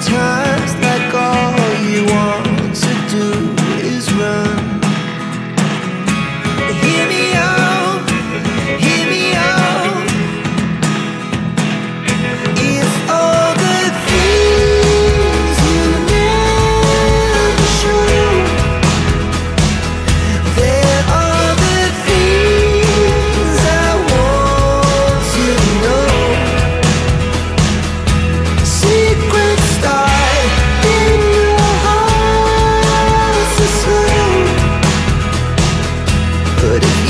time. if you